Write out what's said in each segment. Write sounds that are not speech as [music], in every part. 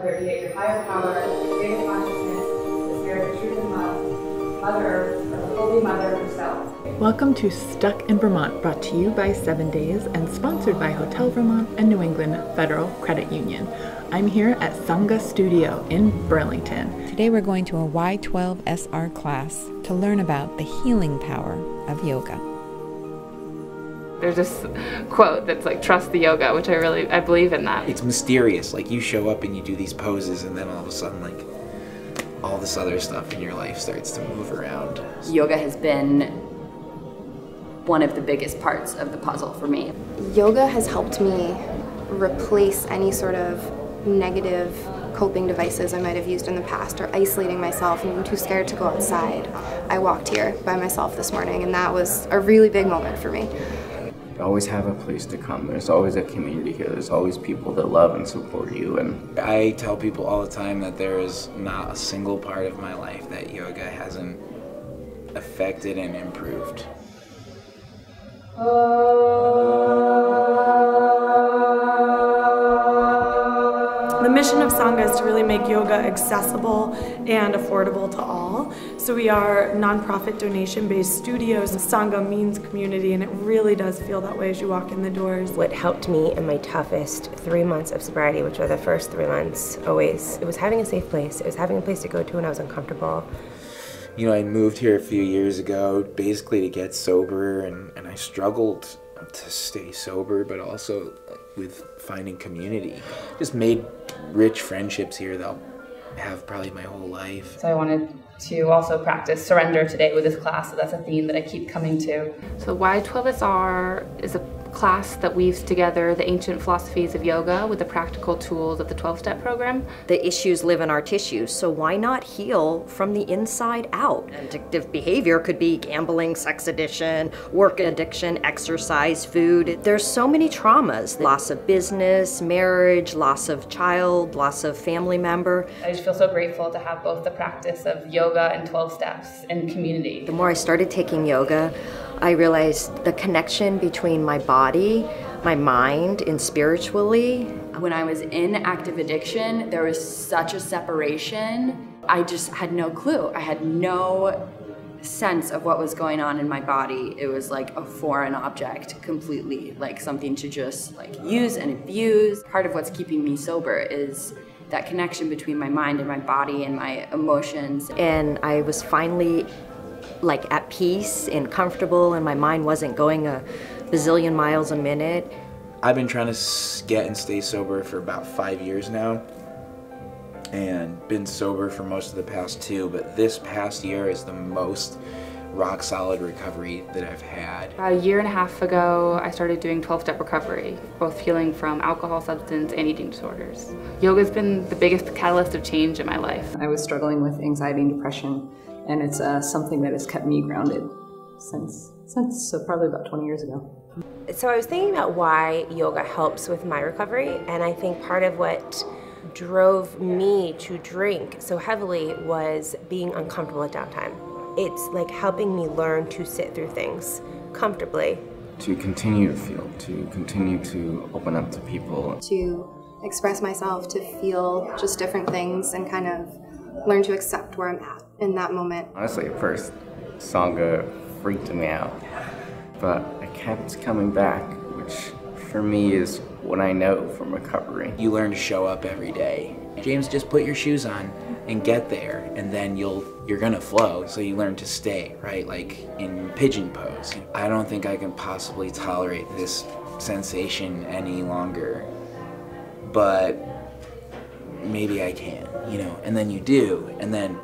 whether it be your higher power, greater consciousness, the spirit of truth and love, Mother Earth, or the Holy Mother herself. Welcome to Stuck in Vermont, brought to you by Seven Days and sponsored by Hotel Vermont and New England Federal Credit Union. I'm here at Sangha Studio in Burlington. Today we're going to a Y12SR class to learn about the healing power of yoga. There's this quote that's like trust the yoga, which I really I believe in that. It's mysterious. Like you show up and you do these poses, and then all of a sudden, like all this other stuff in your life starts to move around. Yoga has been one of the biggest parts of the puzzle for me. Yoga has helped me replace any sort of negative coping devices I might have used in the past or isolating myself and being too scared to go outside. I walked here by myself this morning and that was a really big moment for me. You always have a place to come. There's always a community here. There's always people that love and support you and I tell people all the time that there is not a single part of my life that yoga hasn't affected and improved. Uh, The mission of Sangha is to really make yoga accessible and affordable to all. So we are nonprofit donation-based studios. Sangha means community and it really does feel that way as you walk in the doors. What helped me in my toughest three months of sobriety, which were the first three months always, it was having a safe place. It was having a place to go to when I was uncomfortable. You know, I moved here a few years ago basically to get sober, and, and I struggled to stay sober, but also with finding community. Just made rich friendships here that I'll have probably my whole life. So I wanted to also practice surrender today with this class, so that's a theme that I keep coming to. So Y12SR is a class that weaves together the ancient philosophies of yoga with the practical tools of the 12-step program. The issues live in our tissues, so why not heal from the inside out? Addictive behavior could be gambling, sex addiction, work addiction, exercise, food. There's so many traumas. Loss of business, marriage, loss of child, loss of family member. I just feel so grateful to have both the practice of yoga and 12 steps and community. The more I started taking yoga, I realized the connection between my body, my mind, and spiritually. When I was in active addiction, there was such a separation. I just had no clue. I had no sense of what was going on in my body. It was like a foreign object completely, like something to just like use and abuse. Part of what's keeping me sober is that connection between my mind and my body and my emotions. And I was finally like at peace and comfortable and my mind wasn't going a bazillion miles a minute. I've been trying to get and stay sober for about five years now and been sober for most of the past two, but this past year is the most rock solid recovery that I've had. About a year and a half ago, I started doing 12-step recovery, both healing from alcohol, substance, and eating disorders. Yoga's been the biggest catalyst of change in my life. I was struggling with anxiety and depression, and it's uh, something that has kept me grounded since, since so probably about 20 years ago. So I was thinking about why yoga helps with my recovery, and I think part of what drove me to drink so heavily was being uncomfortable at downtime. It's like helping me learn to sit through things comfortably. to continue to feel, to continue to open up to people. To express myself, to feel just different things and kind of learn to accept where I'm at in that moment. Honestly, at first, Sangha freaked me out, but I kept coming back, which for me is what I know from recovery. You learn to show up every day. James, just put your shoes on and get there, and then you'll you're gonna flow. So you learn to stay, right? Like in pigeon pose. I don't think I can possibly tolerate this sensation any longer, but maybe I can, you know. And then you do, and then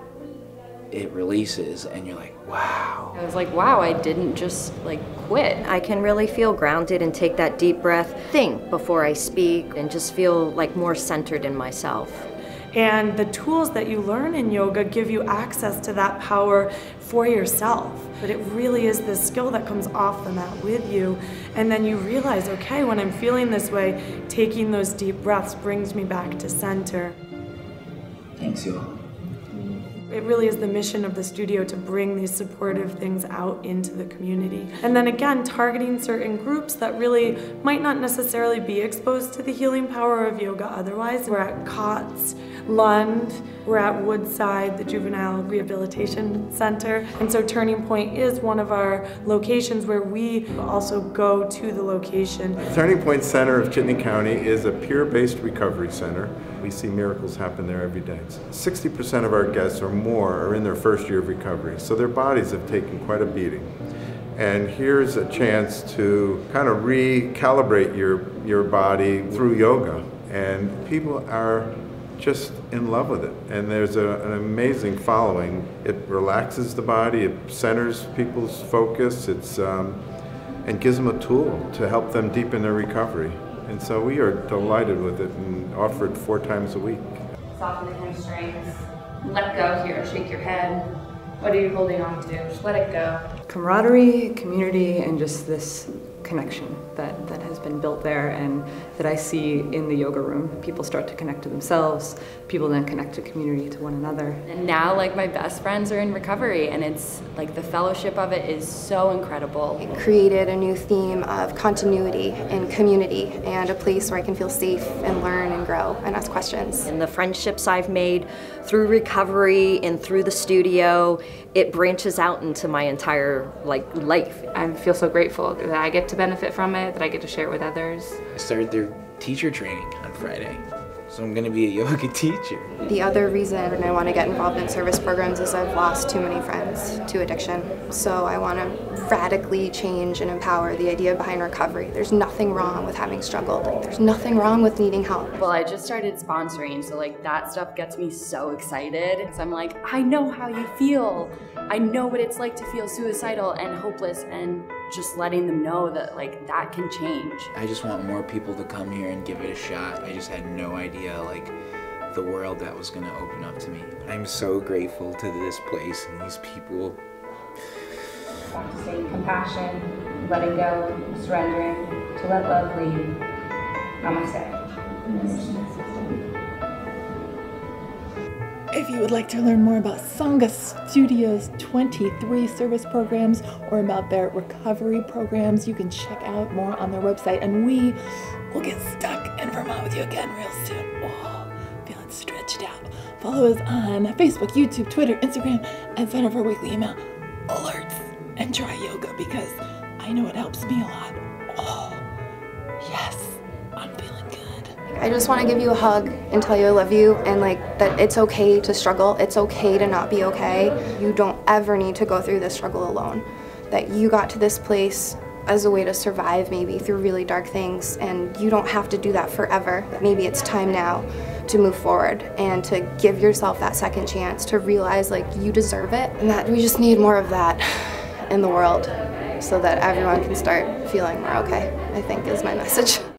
it releases, and you're like, wow. I was like, wow, I didn't just like quit. I can really feel grounded and take that deep breath, think before I speak, and just feel like more centered in myself. And the tools that you learn in yoga give you access to that power for yourself. But it really is this skill that comes off the mat with you. And then you realize, okay, when I'm feeling this way, taking those deep breaths brings me back to center. Thanks, you all. It really is the mission of the studio to bring these supportive things out into the community. And then again, targeting certain groups that really might not necessarily be exposed to the healing power of yoga otherwise. We're at COTS, Lund, we're at Woodside, the Juvenile Rehabilitation Center. And so Turning Point is one of our locations where we also go to the location. Turning Point Center of Chittenden County is a peer-based recovery center. We see miracles happen there every day. 60% of our guests or more are in their first year of recovery, so their bodies have taken quite a beating. And here's a chance to kind of recalibrate your, your body through yoga. And people are just in love with it. And there's a, an amazing following. It relaxes the body, it centers people's focus, it's, um, and gives them a tool to help them deepen their recovery. And so we are delighted with it and offer it four times a week. Soften the hamstrings. Let go here. Shake your head. What are you holding on to? Just let it go. Camaraderie, community, and just this connection that, that has been built there and that I see in the yoga room. People start to connect to themselves, people then connect to community, to one another. And now like my best friends are in recovery and it's like the fellowship of it is so incredible. It created a new theme of continuity and community and a place where I can feel safe and learn and grow and ask questions. And the friendships I've made through recovery and through the studio, it branches out into my entire like life. I feel so grateful that I get to benefit from it, that I get to share it with others. I started their teacher training on Friday, so I'm gonna be a [laughs] yoga teacher. The other reason I want to get involved in service programs is I've lost too many friends to addiction. So I want to radically change and empower the idea behind recovery. There's nothing wrong with having struggled. Like, there's nothing wrong with needing help. Well, I just started sponsoring, so like that stuff gets me so excited. So I'm like, I know how you feel. I know what it's like to feel suicidal and hopeless and just letting them know that like that can change. I just want more people to come here and give it a shot. I just had no idea like the world that was gonna open up to me. I'm so grateful to this place and these people. Practicing compassion, letting go, surrendering, to let love lead. Namaste. If you would like to learn more about Sangha Studio's 23 service programs or about their recovery programs, you can check out more on their website. And we will get stuck in Vermont with you again real soon. Oh, feeling stretched out. Follow us on Facebook, YouTube, Twitter, Instagram, and sign up for weekly email alerts and try yoga because I know it helps me a lot. Oh, yes, I'm feeling good. I just want to give you a hug and tell you I love you and like that it's okay to struggle. It's okay to not be okay. You don't ever need to go through this struggle alone. That you got to this place as a way to survive maybe through really dark things and you don't have to do that forever. Maybe it's time now to move forward and to give yourself that second chance to realize like you deserve it and that we just need more of that in the world so that everyone can start feeling more okay, I think is my message.